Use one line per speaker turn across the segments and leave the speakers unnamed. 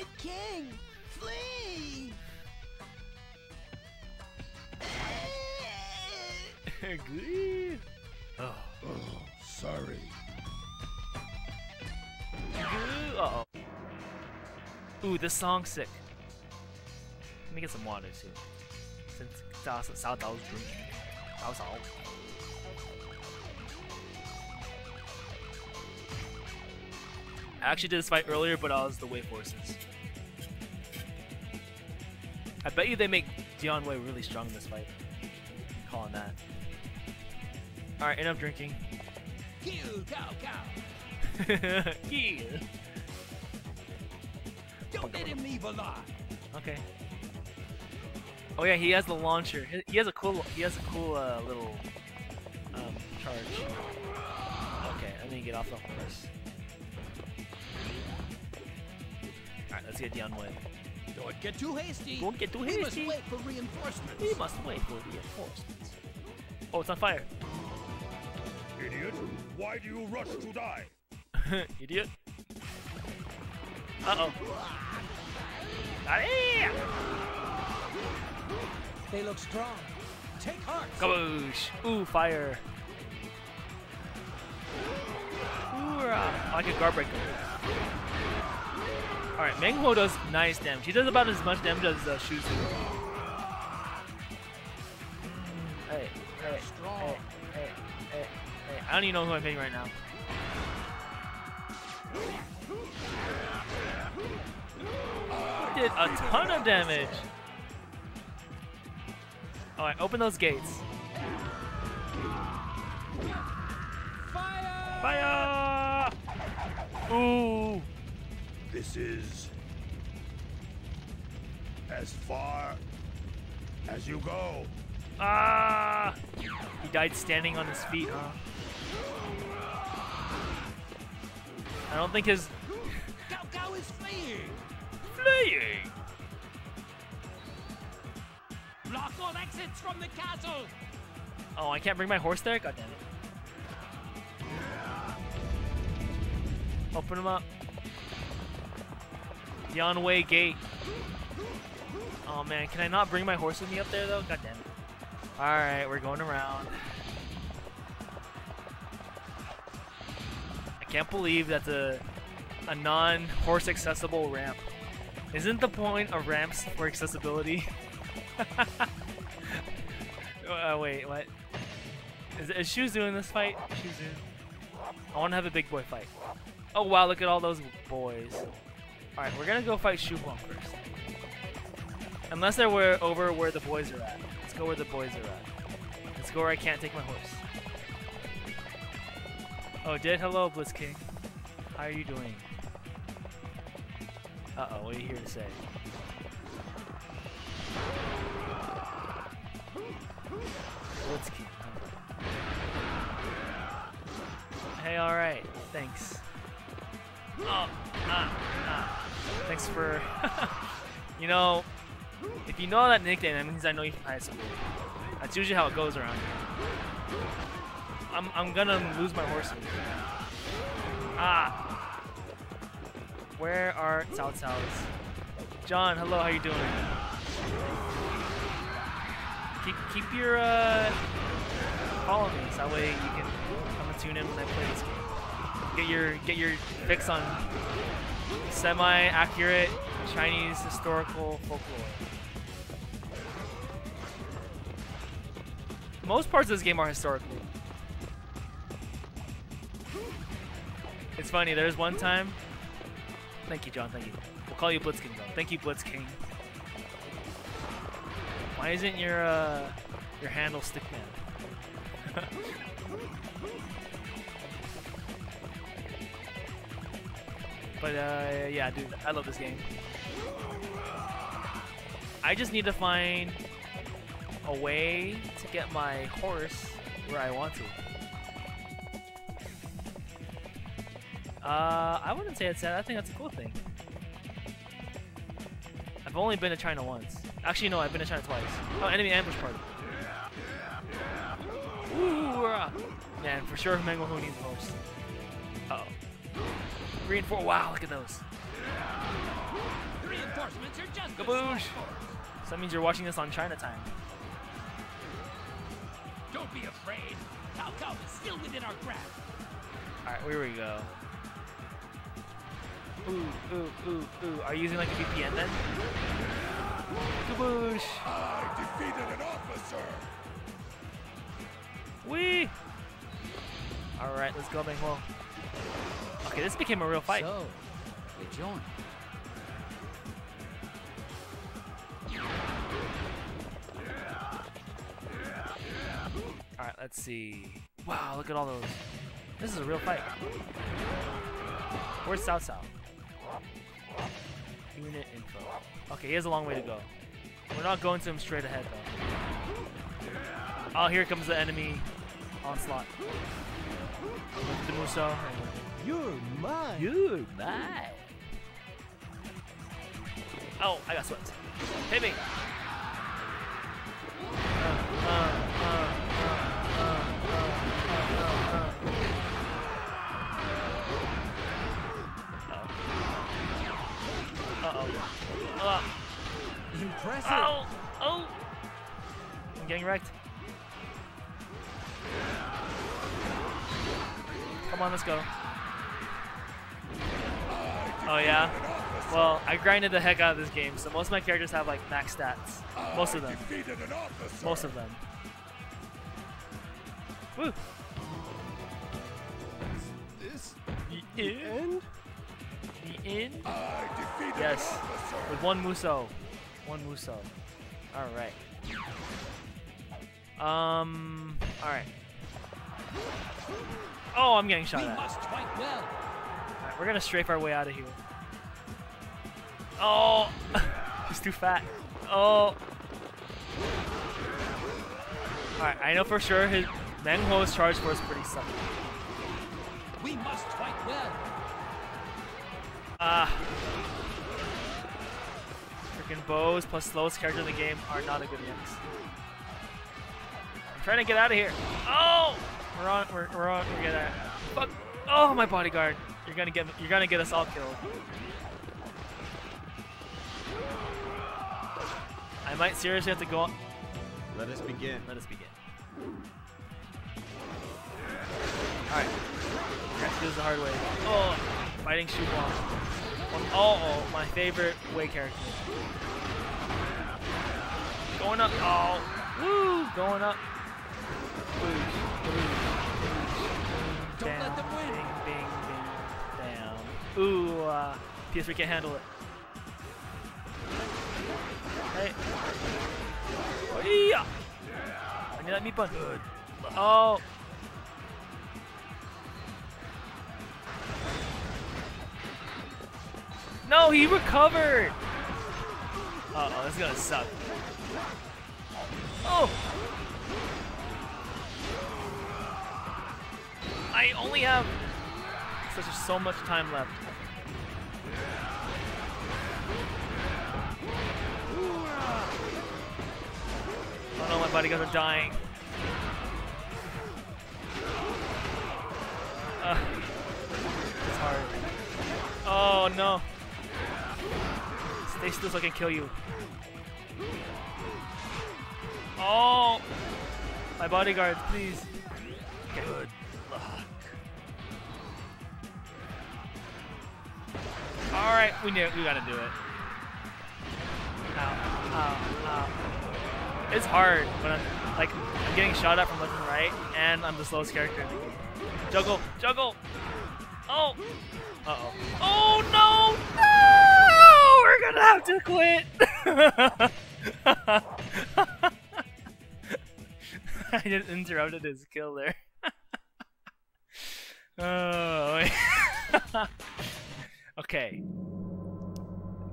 Red King, flee!
Good. Oh.
Oh, sorry.
Uh oh. Ooh, this song's sick. Let me get some water too. Since Cao Cao Dao's drinking. Cao Cao. I actually did this fight earlier, but I was the Wei Forces. I bet you they make Dian Wei really strong in this fight. calling that. Alright, enough drinking.
Kill.
Yeah.
Don't let him leave alive.
Okay. Oh yeah, he has the launcher. He- has a cool. He has a cool uh, little um, charge. Okay, let me get off the horse. All right, let's get Dian Wei.
Don't get too hasty.
Don't get too
We must wait for reinforcements.
We must wait for reinforcements. Oh, it's on fire.
Idiot, why do you rush to die?
Idiot. Uh oh.
They look strong. Take heart.
Kaboosh! Ooh, fire. Hoorah! I like a guard breaker. Alright, Meng Huo does nice damage. He does about as much damage as uh, Xu Zhu. Hey,
hey,
hey, hey, hey, hey. I don't even know who I'm hitting right now. He Did a ton of damage. Alright, open those gates.
Fire!
Fire! Ooh!
This is as far as you go.
Ah! He died standing on his feet, huh? I don't think his
Cao Cao is fleeing.
fleeing.
Block all exits from the castle.
Oh, I can't bring my horse there. God damn it! Open him up. Yon Wei Gate. Oh man, can I not bring my horse with me up there though? God damn it! All right, we're going around. I can't believe that's a a non-horse accessible ramp. Isn't the point of ramps for accessibility? uh, wait, what? Is, is Xu Zhu in this fight? Xu Zhu. I want to have a big boy fight. Oh wow, look at all those boys. Alright, we're gonna go fight Shu first. Unless they're where, over where the boys are at. Let's go where the boys are at. Let's go where I can't take my horse. Oh, did hello, Blitz King. How are you doing? Uh oh, what are you here to say? Blitz King. Hey, alright, thanks. Oh, ah, ah. Thanks for. you know, if you know that nickname, that means I know you high school. That's usually how it goes around here. I'm, I'm gonna lose my horse. Ah. Where are Cao Cao's? John, hello, how you doing? Keep, keep your, uh, follow me, so that way you can come and tune in when I play this game. Get your, get your fix on semi-accurate Chinese historical folklore. Most parts of this game are historical. It's funny, there's one time. Thank you, John, thank you. We'll call you Blitz King, though. Thank you, Blitz King. Why isn't your, uh, your handle Stickman? But uh, yeah, dude, I love this game. I just need to find a way to get my horse where I want to. Uh, I wouldn't say it's sad. I think that's a cool thing. I've only been to China once. Actually, no, I've been to China twice. Oh, enemy ambush party. Ooh, man, for sure, Meng Huo needs a horse. Oh. Green four. Wow, look at those.
Reinforcements are just
Kaboosh. So that means you're watching this on China time.
Don't be afraid. Cao Cao is still within our grasp.
Alright, here we go. Ooh, ooh, ooh, ooh. Are you using like a VPN then? Kaboosh!
I defeated an officer.
Wee! Alright, let's go, Bang Ho. Okay, this became a real fight.
So, you join.
Alright, let's see. Wow, look at all those. This is a real fight. Where's South South? Unit info. Okay, he has a long way to go. We're not going to him straight ahead though. Oh, here comes the enemy onslaught. With the Musou.
You're mine.
You're mine. Oh, I got swept. Hit me.
Impressive.
oh! Oh! I'm getting wrecked. Come on, let's go. Oh yeah? Well, I grinded the heck out of this game, so most of my characters have like max stats. Most of them.
Defeated an officer.
Most of them. Woo!
This
The end? The end? Yes. With one Musou. One Musou. Alright. Um. Alright. Oh, I'm getting shot
we
at.
must fight well.
We're gonna strafe our way out of here. Oh! He's too fat. Oh! Alright, I know for sure his Meng Huo's charge force is pretty sucky.
We must fight well.
Ah. Freaking bows plus slowest character in the game are not a good mix. I'm trying to get out of here. Oh! We're on. We're, we're on. We're gonna. Fuck. Oh, my bodyguard. You're gonna get. You're gonna get us all killed. I might seriously have to go. On.
Let us begin.
Let us begin. Alright. We have to do this the hard Wei. Oh, fighting Xu Huang. Oh, oh, my favorite way character. Going up. Oh, woo, going up. Woo, woo, woo, Ooh, uh, PS3 can't handle it. Hey. Yeah. I need that meat bun. Oh. No, he recovered. Uh oh, this is gonna suck. Oh. I only have such so much time left. No, my bodyguards are dying. Uh, it's hard. Oh no. Stay still so I can kill you. Oh! My bodyguards, please. Good luck. Alright, we knew we gotta do it. Ow, ow, ow. It's hard when I'm like I'm getting shot at from left and right and I'm the slowest character. Juggle, juggle! Oh! Uh oh. Oh no! No! We're gonna have to quit! I just interrupted his kill there. oh. okay.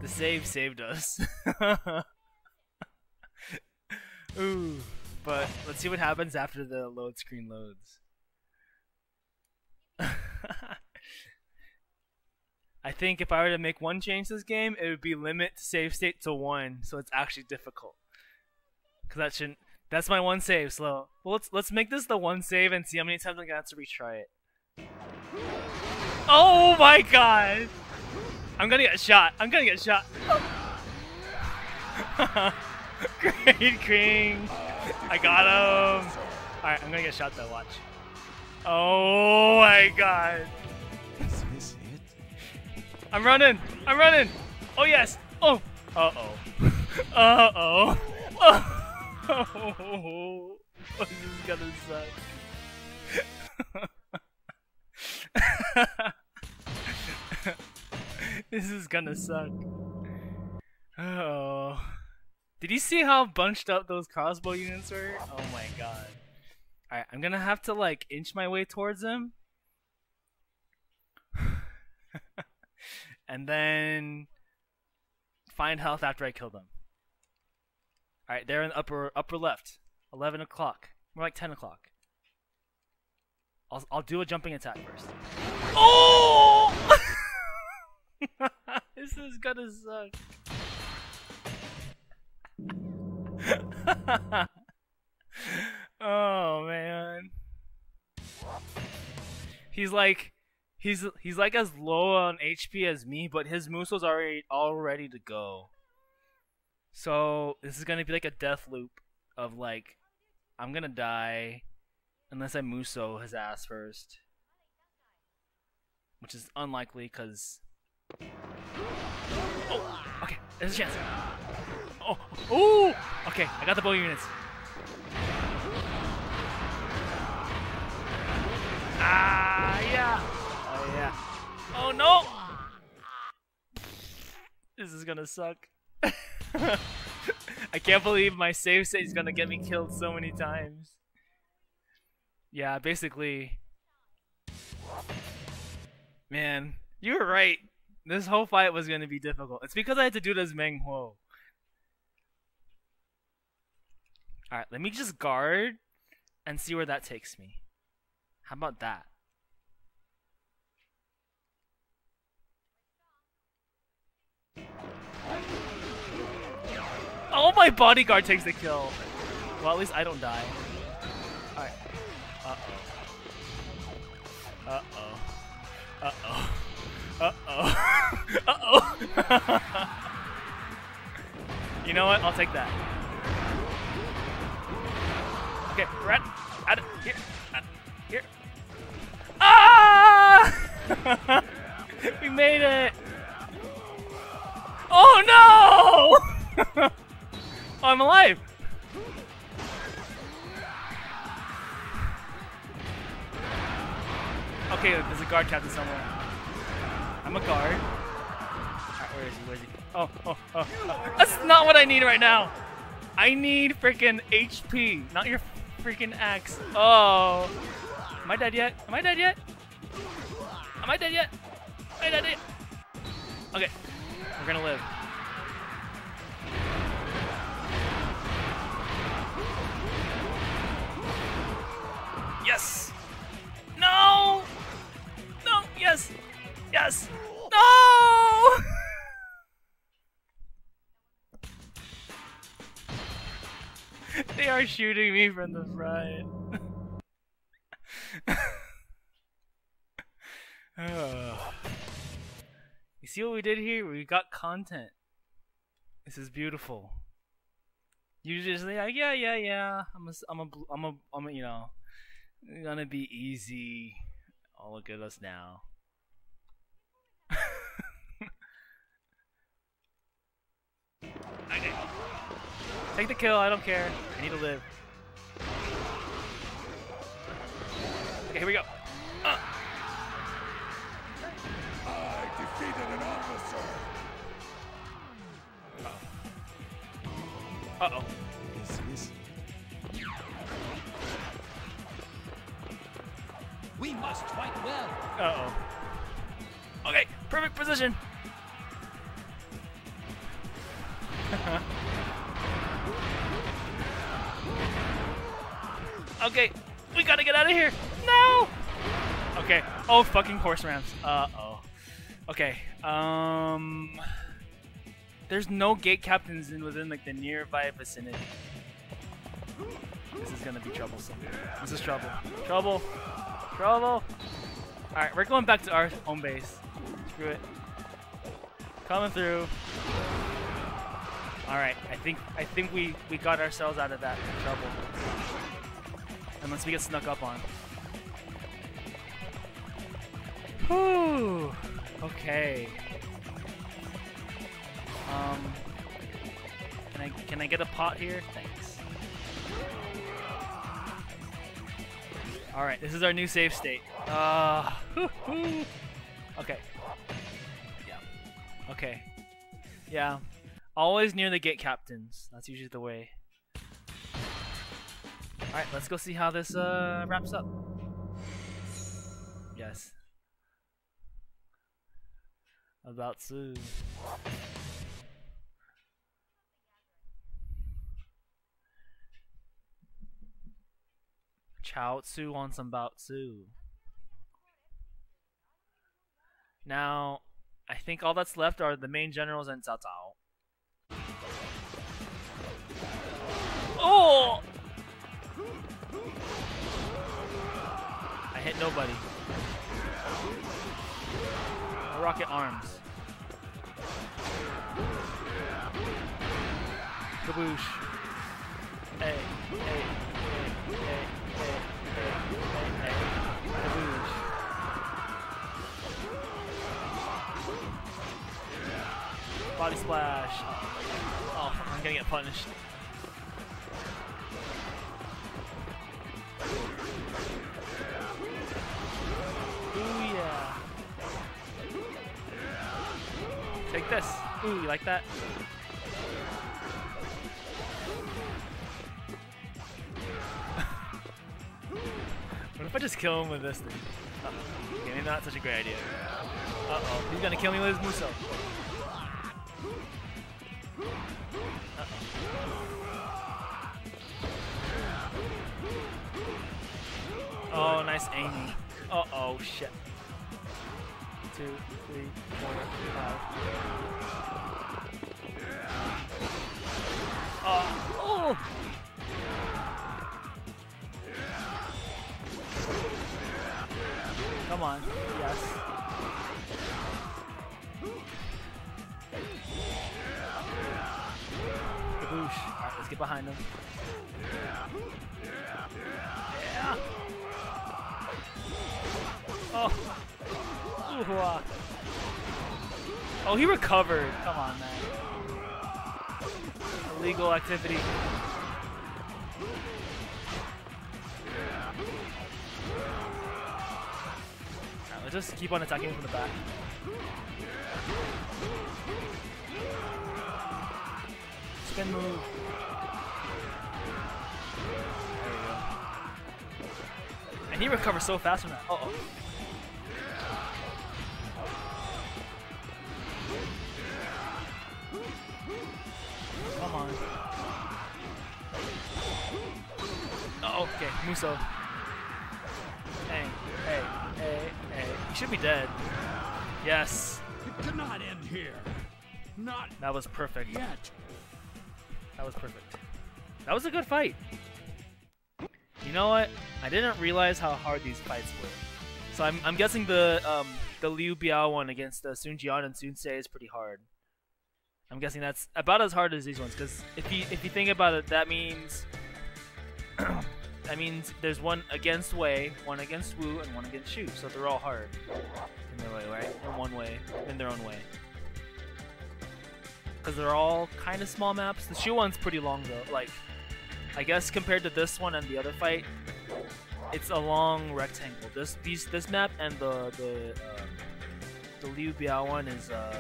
The save saved us. Ooh. But let's see what happens after the load screen loads. I think if I were to make one change to this game, it would be limit save state to one, so it's actually difficult. Cause that shouldn't. That's my one save. Slow. Well, let's let's make this the one save and see how many times I'm gonna have to retry it. Oh my god! I'm gonna get shot. I'm gonna get shot. Great King. I got him. Alright, I'm gonna get shot though, watch. Oh my god.
Is this it?
I'm running. I'm running. Oh yes. Oh. Uh oh. Uh oh. Oh. This is gonna suck. this is gonna suck. Oh. Did you see how bunched up those crossbow units were? Oh my god. Alright, I'm gonna have to like inch my way towards them. and then find health after I kill them. Alright, they're in the upper upper left. Eleven o'clock. More like ten o'clock. I'll I'll do a jumping attack first. Oh This is gonna suck. oh man. He's like he's he's like as low on HP as me, but his Musou's already all ready to go. So this is gonna be like a death loop of like I'm gonna die unless I Muso his ass first. Which is unlikely because Oh okay, there's a chance. Oh ooh okay, I got the bow units. Ah yeah. Oh yeah. Oh no! This is gonna suck. I can't believe my save state is gonna get me killed so many times. Yeah, basically. Man, you were right. This whole fight was gonna be difficult. It's because I had to do this Meng Huo. Alright, let me just guard and see where that takes me. How about that? Oh, my bodyguard takes the kill. Well, at least I don't die. Alright. Uh-oh. Uh-oh. Uh-oh. Uh-oh. Uh-oh. you know what? I'll take that. Okay, we're at, here, here. Ah! we made it! Oh no! oh, I'm alive! Okay, there's a guard captain somewhere. I'm a guard. Alright, where is he? Where is he? Oh, oh, oh. That's not what I need right now! I need freaking HP, not your freaking axe. Oh. Am I dead yet? Am I dead yet? Am I dead yet? Am I dead yet? Okay. We're gonna live. Yes! No! No! Yes! Yes! Are shooting me from the front. oh. You see what we did here? We got content. This is beautiful. You just like, yeah, yeah, yeah. I'm a, I'm a, I'm a, I'm a, you know, gonna be easy. Oh, look at us now. okay. Take the kill, I don't care. I need to live. Okay, here we go. Uh.
I defeated an officer.
Uh oh.
Is this
We must fight well.
Uh oh. Okay, perfect position. okay, we gotta get out of here. No. Okay. Oh, fucking horse rams. Uh oh. Okay. Um. There's no gate captains in within like the nearby vicinity. This is gonna be troublesome. This is trouble. Trouble. Trouble. Alright, we're going back to our home base. Screw it. Coming through. All right, I think I think we we got ourselves out of that trouble. Unless we get snuck up on. Whew. Okay. Um. Can I can I get a pot here? Thanks. All right, this is our new save state. Uh, okay. Yeah. Okay. Yeah. Always near the gate captains. That's usually the way. Alright, let's go see how this uh, wraps up. Yes. About Sue. Chao Tzu on some Bao Tzu. Now, I think all that's left are the main generals and Cao Cao. Oh! Hit nobody. Rocket arms. Kaboosh. Hey, hey. Body splash. Oh, I'm gonna get punished. Take this. Ooh, you like that? what if I just kill him with this thing? Uh -oh. Okay, maybe not such a great idea. Uh-oh, he's gonna kill me with his Musou. Oh, nice aiming. Uh oh, shit. Two, three, four, five. Oh, oh! Come on, yes. Kaboosh. Alright, let's get behind him. Yeah! Oh. Uh. Oh, he recovered. Come on, man. Illegal activity. Alright, let's just keep on attacking from the back. Spin move. And he recovers so fast from that. Uh oh. Okay, Musou. Hey, hey, hey, hey. He should be dead. Yes,
It cannot end here. Not
that was perfect.
yet.
That was perfect. That was a good fight. You know what? I didn't realize how hard these fights were. So I'm, I'm guessing the um, the Liu Biao one against the Sun Jian and Sun Ce is pretty hard. I'm guessing that's about as hard as these ones, because if you if you think about it, that means that means there's one against Wei, one against Wu, and one against Shu. So they're all hard in their way, right? In one way, in their own way. Because they're all kind of small maps. The Shu one's pretty long though. Like, I guess compared to this one and the other fight, it's a long rectangle. This these this map and the the um, the Liu Biao one is uh,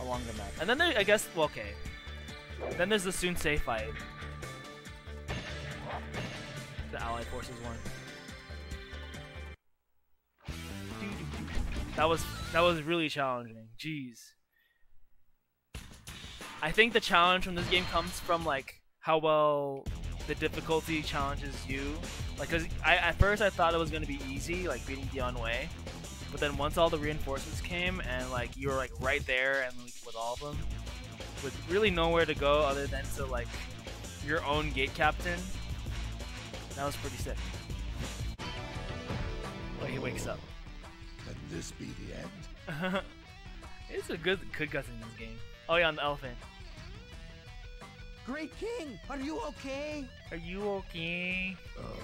a longer map. And then there, I guess well, okay. Then there's the Sun Ce fight. The Allied Forces one. That was that was really challenging. Jeez. I think the challenge from this game comes from like how well the difficulty challenges you. Like, cause I at first I thought it was gonna be easy, like beating Dian Wei, but then once all the reinforcements came and like you were like right there and like, with all of them, with really nowhere to go other than to like your own gate captain, that was pretty sick. But he wakes up.
Can this be the end?
it's a good good guts in this game. Oh yeah, on the elephant.
Great King, are you okay?
Are you okay? Oh.